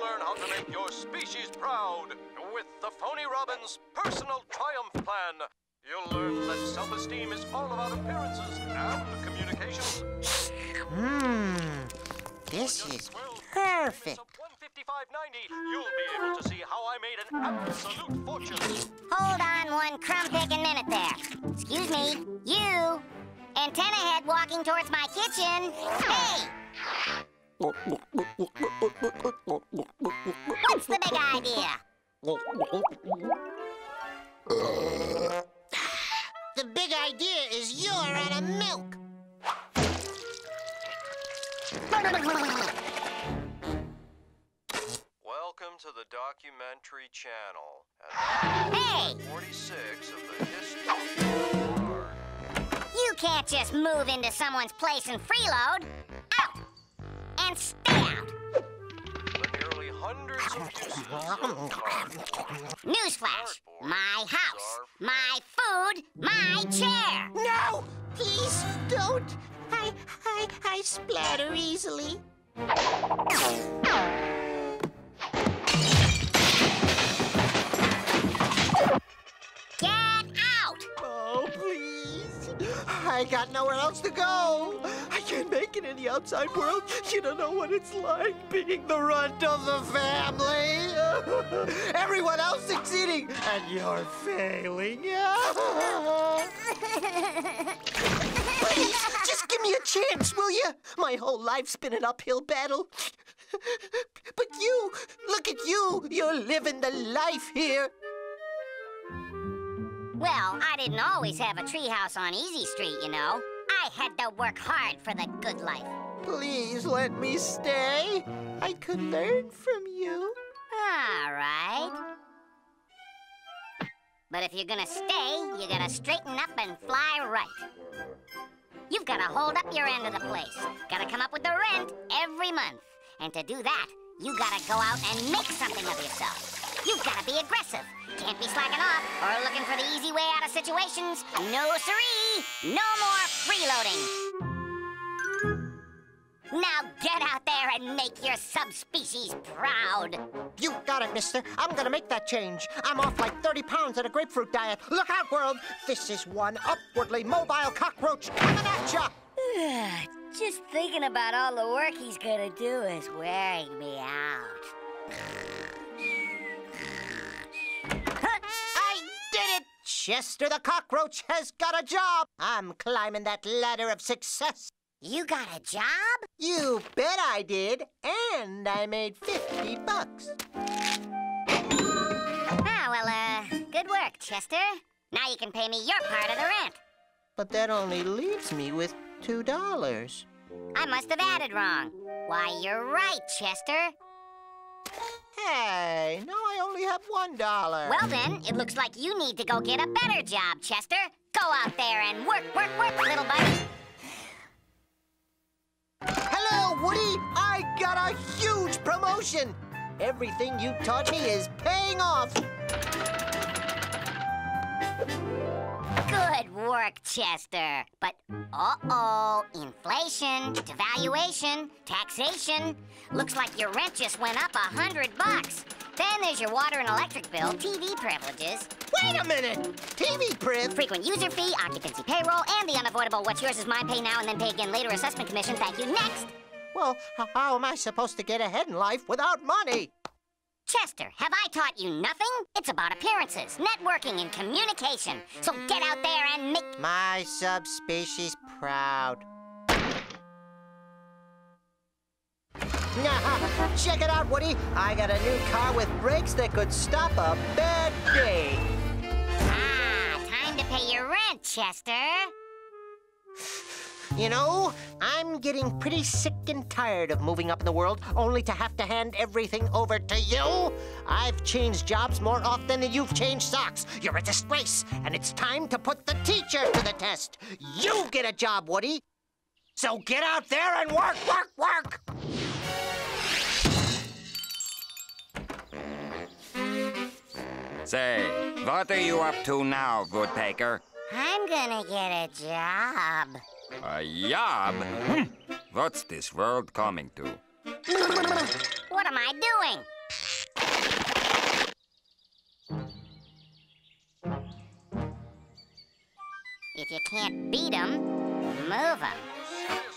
learn how to make your species proud with the Phony Robin's personal triumph plan. You'll learn that self-esteem is all about appearances and communications. Mmm, this is perfect. You'll be able to see how I made an absolute fortune. Hold on one crumb-picking minute there. Excuse me, you. Antenna head walking towards my kitchen. Hey! Big idea? The big idea is you're out of milk. Welcome to the documentary channel. Hey! 46 of the history of. You can't just move into someone's place and freeload. Out! And hundreds of uses Newsflash! My house, my food, my chair! No, please don't. I, I, I splatter easily. I got nowhere else to go. I can't make it in the outside world. You don't know what it's like being the runt of the family. Everyone else succeeding, and you're failing. Please, just give me a chance, will you? My whole life's been an uphill battle. But you, look at you. You're living the life here. Well, I didn't always have a treehouse on Easy Street, you know. I had to work hard for the good life. Please let me stay. I could learn from you. All right. But if you're gonna stay, you gotta straighten up and fly right. You've gotta hold up your end of the place. Gotta come up with the rent every month. And to do that, you gotta go out and make something of yourself. You've gotta be aggressive. Can't be slacking off or looking for the easy way out of situations. No siree! No more freeloading. Now get out there and make your subspecies proud. You got it, mister. I'm gonna make that change. I'm off like 30 pounds at a grapefruit diet. Look out, world. This is one upwardly mobile cockroach coming at ya. Just thinking about all the work he's gonna do is wearing me out. Chester the cockroach has got a job. I'm climbing that ladder of success. You got a job? You bet I did. And I made 50 bucks. Ah, well, uh, good work, Chester. Now you can pay me your part of the rent. But that only leaves me with $2. I must have added wrong. Why, you're right, Chester. Hey, no, I only have $1. Well, then, it looks like you need to go get a better job, Chester. Go out there and work, work, work, little buddy. Hello, Woody! I got a huge promotion! Everything you taught me is paying off! Good work, Chester. But uh-oh, inflation, devaluation, taxation. Looks like your rent just went up a hundred bucks. Then there's your water and electric bill, TV privileges, Wait a minute! TV priv? frequent user fee, occupancy payroll, and the unavoidable what's yours is mine pay now and then pay again later assessment commission. Thank you. Next. Well, how am I supposed to get ahead in life without money? Chester, have I taught you nothing? It's about appearances, networking, and communication. So get out there and make. My subspecies proud. Nah, check it out, Woody. I got a new car with brakes that could stop a bad day. Ah, time to pay your rent, Chester. You know, I'm getting pretty sick and tired of moving up in the world only to have to hand everything over to you. I've changed jobs more often than you've changed socks. You're a disgrace, and it's time to put the teacher to the test. You get a job, Woody. So get out there and work, work, work. Say, what are you up to now, Woodpecker? I'm gonna get a job. A job? Hmm. What's this world coming to? what am I doing? If you can't beat 'em, move 'em.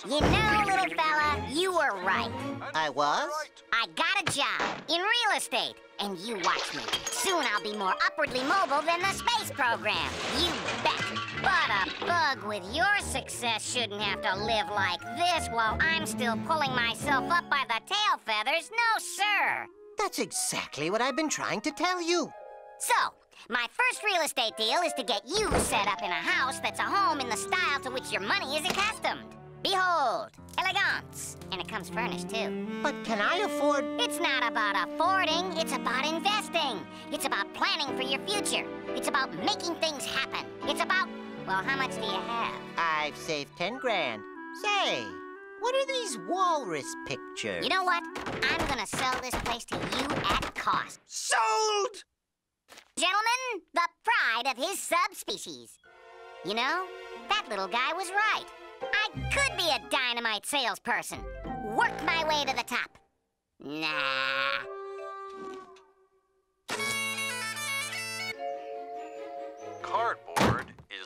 You know, little fella, you were right. I was? I got a job in real estate, and you watch me. Soon I'll be more upwardly mobile than the space program. You but a bug with your success shouldn't have to live like this while I'm still pulling myself up by the tail feathers. No, sir. That's exactly what I've been trying to tell you. So, my first real estate deal is to get you set up in a house that's a home in the style to which your money is accustomed. Behold, elegance. And it comes furnished, too. But can I afford... It's not about affording, it's about investing. It's about planning for your future. It's about making things happen. It's about, well, how much do you have? I've saved ten grand. Say, what are these walrus pictures? You know what? I'm gonna sell this place to you at cost. Sold! Gentlemen, the pride of his subspecies. You know, that little guy was right. I could be a dynamite salesperson. Work my way to the top. Nah. Cardboard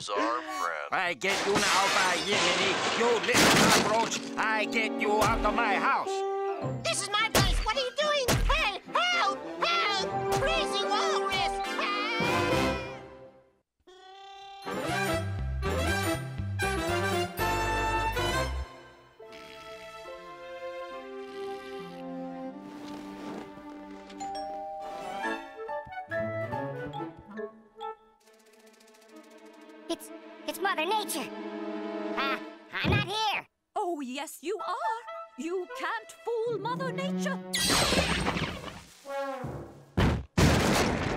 is our friend. I get you now by Yiminy. You little cockroach. I get you out of my house. It's it's Mother Nature. Ah, I'm not here. Oh, yes, you are. You can't fool Mother Nature.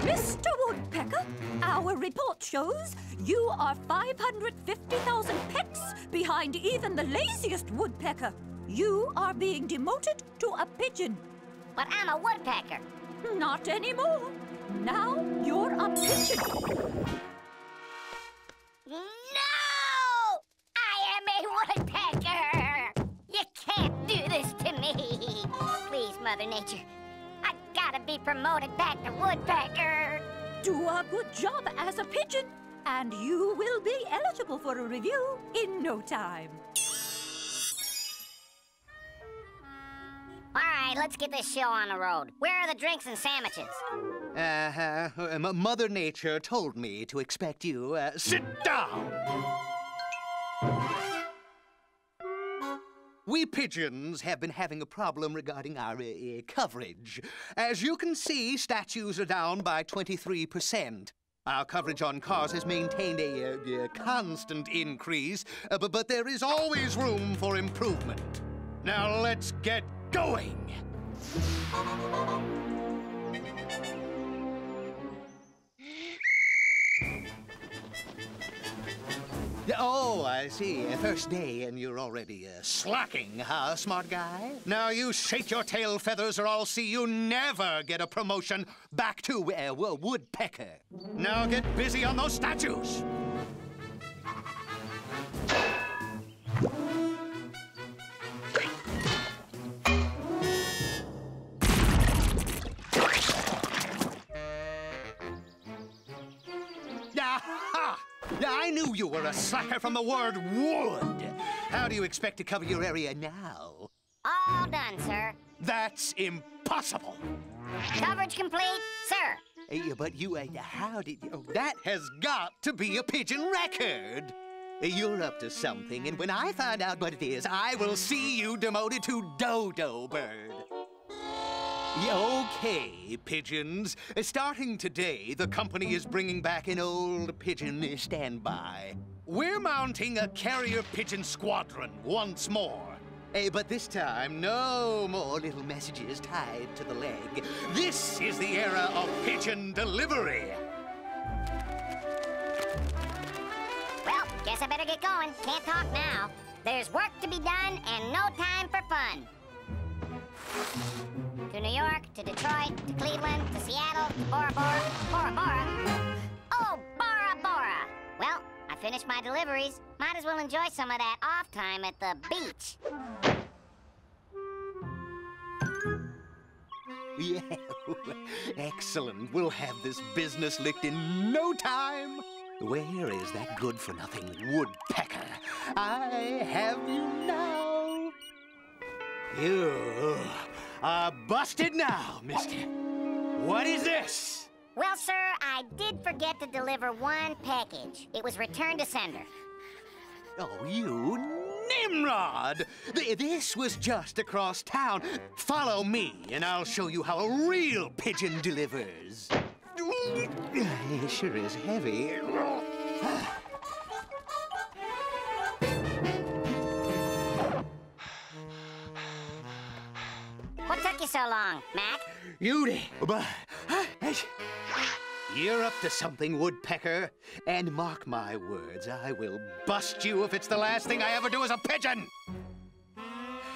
Mr. Woodpecker, our report shows you are 550,000 pecks behind even the laziest woodpecker. You are being demoted to a pigeon. But I'm a woodpecker. Not anymore. Now you're a pigeon. No! I am a woodpecker! You can't do this to me! Please, Mother Nature. I gotta be promoted back to woodpecker! Do a good job as a pigeon, and you will be eligible for a review in no time. Right, let's get this show on the road. Where are the drinks and sandwiches? Uh-huh. Mother Nature told me to expect you. Uh, sit down! We pigeons have been having a problem regarding our uh, coverage. As you can see, statues are down by 23%. Our coverage on cars has maintained a, uh, uh, constant increase, uh, but there is always room for improvement. Now let's get going! Oh, I see. First day, and you're already uh, slacking, huh, smart guy? Now you shake your tail feathers, or I'll see you never get a promotion back to uh, wo- woodpecker. Now get busy on those statues. I knew you were a slacker from the word wood. How do you expect to cover your area now? All done, sir. That's impossible. Coverage complete, sir. Eh, but you, uh, how did you? Oh, that has got to be a pigeon record. You're up to something, and when I find out what it is, I will see you demoted to dodo bird. Okay, pigeons. Uh, Starting today, the company is bringing back an old pigeon standby. We're mounting a carrier pigeon squadron once more. Eh, but this time, no more little messages tied to the leg. This is the era of pigeon delivery. Well, guess I better get going. Can't talk now. There's work to be done and no time for fun. To New York, to Detroit, to Cleveland, to Seattle, to Bora Bora, Bora Bora. Oh, Bora Bora. Well, I finished my deliveries. Might as well enjoy some of that off time at the beach. Yeah, excellent. We'll have this business licked in no time. Where is that good for nothing woodpecker? I have you now. You are busted now, mister. What is this? Well, sir, I did forget to deliver one package. It was returned to sender. Oh, you Nimrod! Th- This was just across town. Follow me, and I'll show you how a real pigeon delivers. It sure is heavy. You so long, Mac? Beauty. But you're up to something, Woodpecker. And mark my words, I will bust you if it's the last thing I ever do as a pigeon.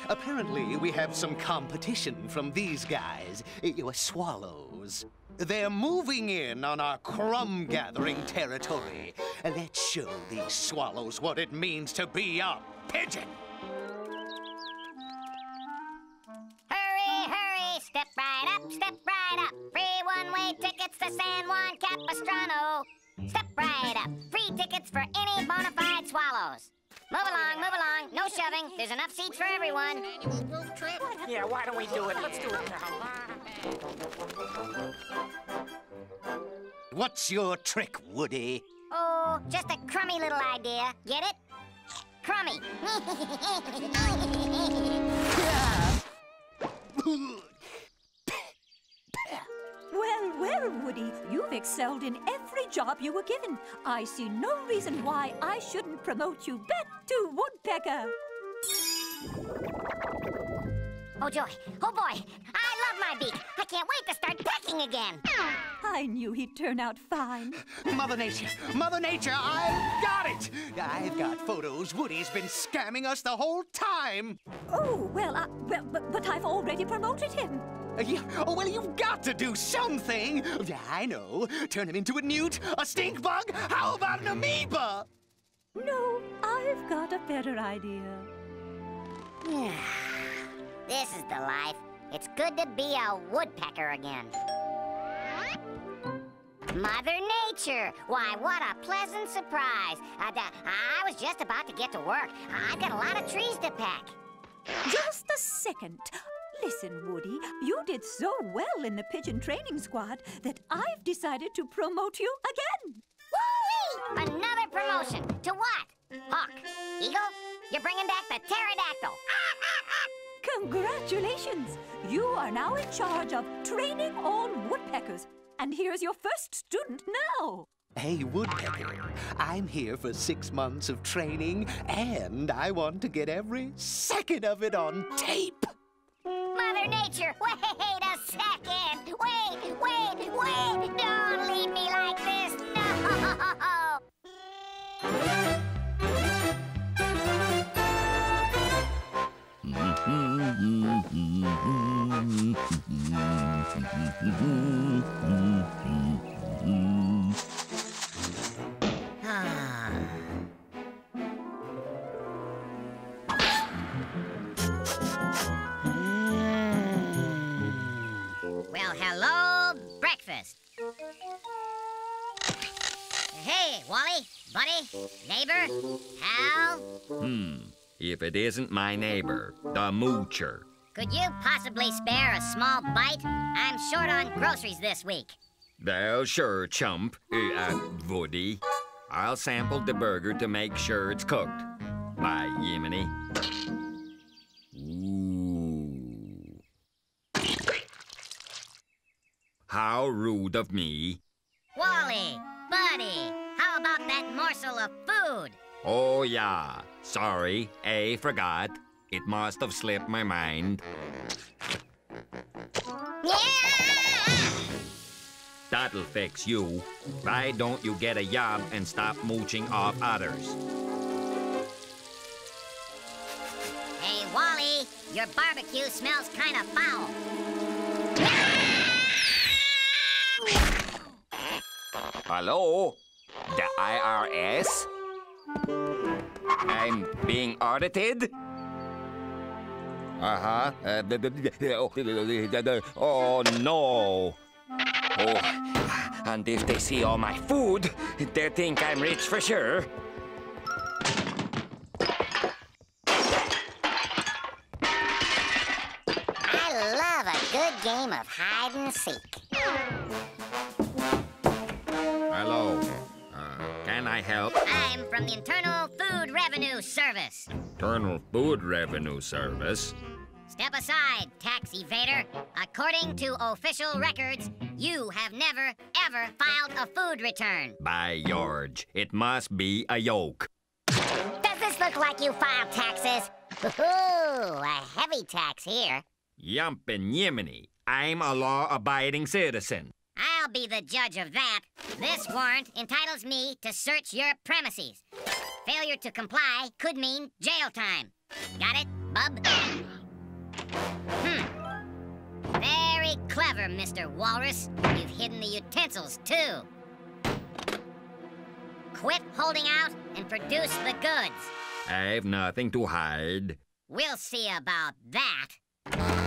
Apparently, we have some competition from these guys, you swallows. They're moving in on our crumb gathering territory. Let's show these swallows what it means to be a pigeon. One-way tickets to San Juan Capistrano. Step right up. Free tickets for any bona fide swallows. Move along, move along. No shoving. There's enough seats for everyone. Yeah, why don't we do it? Let's do it now. What's your trick, Woody? Oh, just a crummy little idea. Get it? Crummy. Well, well, Woody, you've excelled in every job you were given. I see no reason why I shouldn't promote you back to Woodpecker. oh, joy. Oh, boy. I love my beak. I can't wait to start pecking again. I knew he'd turn out fine. Mother Nature, Mother Nature, I've got it! I've got photos. Woody's been scamming us the whole time. Oh, well, I, well but, but I've already promoted him. Yeah, oh, well, you've got to do something. Yeah, I know. Turn him into a newt, a stink bug. How about an amoeba? No, I've got a better idea. Yeah. This is the life. It's good to be a woodpecker again. Mother Nature! Why, what a pleasant surprise. Uh, I was just about to get to work. I've got a lot of trees to peck. Just a second. Listen, Woody, you did so well in the pigeon training squad that I've decided to promote you again. Woo-wee! Another promotion. To what? Hawk, Eagle, you're bringing back the pterodactyl. Congratulations! You are now in charge of training all woodpeckers. And here's your first student now. Hey, Woodpecker, I'm here for six months of training, and I want to get every second of it on tape. Mother Nature, wait a second. Wait, wait, wait. Don't leave me like this. No. breakfast. Hey, Wally, buddy, neighbor, Hal, If it isn't my neighbor, the moocher. could you possibly spare a small bite? I'm short on groceries this week. Well, sure, chump. Uh, uh, Woody. I'll sample the burger to make sure it's cooked. By Yiminy. How rude of me. Wally, buddy, how about that morsel of food? Oh, yeah. Sorry, I forgot. It must have slipped my mind. Yeah! That'll fix you. Why don't you get a job and stop mooching off others? Hey, Wally, your barbecue smells kind of foul. Hello? The IRS? I'm being audited? Uh-huh. Uh, oh no. Oh, and if they see all my food, they think I'm rich for sure. I love a good game of hide and seek. I help? I'm from the Internal Food Revenue Service. Internal Food Revenue Service. Step aside, tax evader. According to official records, you have never, ever filed a food return. By George, it must be a yoke. Does this look like you filed taxes? Ooh, a heavy tax here. Yumpin' Yiminy, I'm a law-abiding citizen. I'll be the judge of that. This warrant entitles me to search your premises. Failure to comply could mean jail time. Got it, bub? Hmm. Very clever, Mr. Walrus. You've hidden the utensils, too. Quit holding out and produce the goods. I've nothing to hide. We'll see about that.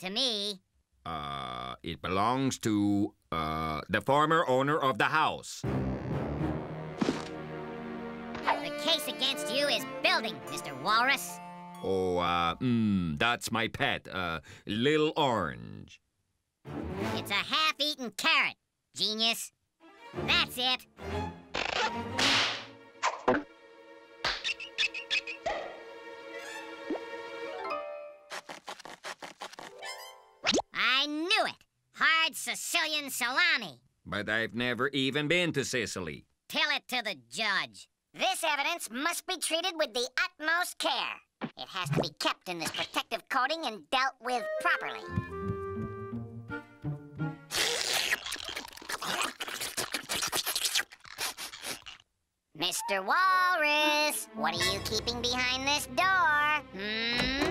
To me. Uh, it belongs to, uh, the former owner of the house. The case against you is building, Mr. Walrus. Oh, uh, mm, that's my pet, uh, Little Orange. It's a half-eaten carrot, genius. That's it. Knew it. Hard Sicilian salami. But I've never even been to Sicily. Tell it to the judge. This evidence must be treated with the utmost care. It has to be kept in this protective coating and dealt with properly. Mr. Walrus, what are you keeping behind this door? Hmm?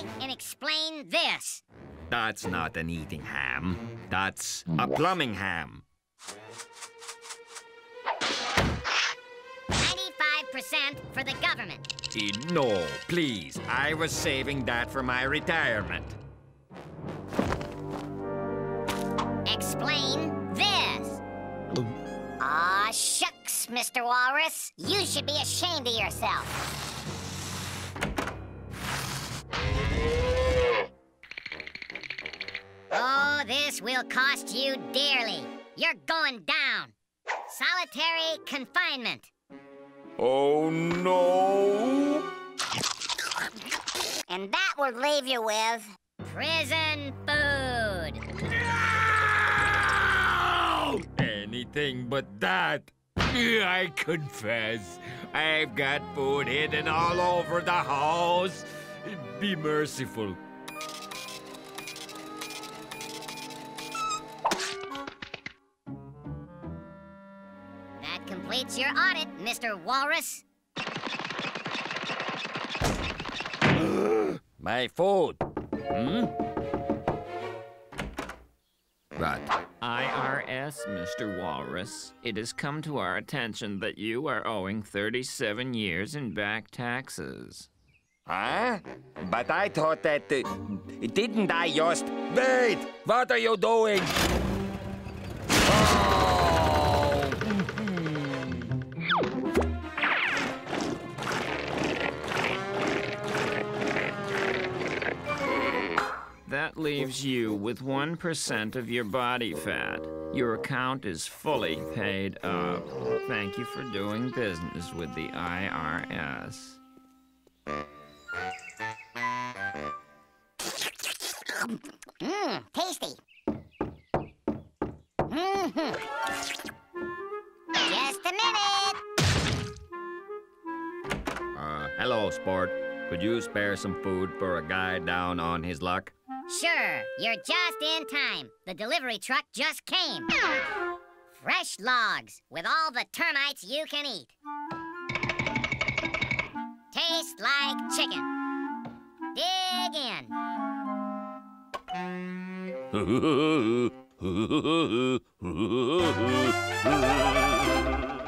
Try and explain this. That's not an eating ham. That's a plumbing ham. 95% for the government. Eh, No, please. I was saving that for my retirement. Explain this. Aw, shucks, Mr. Walrus. You should be ashamed of yourself. Oh, this will cost you dearly. You're going down. Solitary confinement. Oh no! And that will leave you with prison food. No! Anything but that. I confess. I've got food hidden all over the house. Be merciful. That completes your audit, Mr. Walrus. My food. Hmm? But IRS, Mr. Walrus, it has come to our attention that you are owing 37 years in back taxes. Huh? But I thought that. Uh, didn't I just. Wait! What are you doing? That leaves you with 1% of your body fat. Your account is fully paid up. Thank you for doing business with the IRS. Mmm, tasty. Mm-hmm. Just a minute. Uh, hello, sport. Could you spare some food for a guy down on his luck? Sure, you're just in time. The delivery truck just came. Fresh logs with all the termites you can eat. Taste like chicken. Dig in.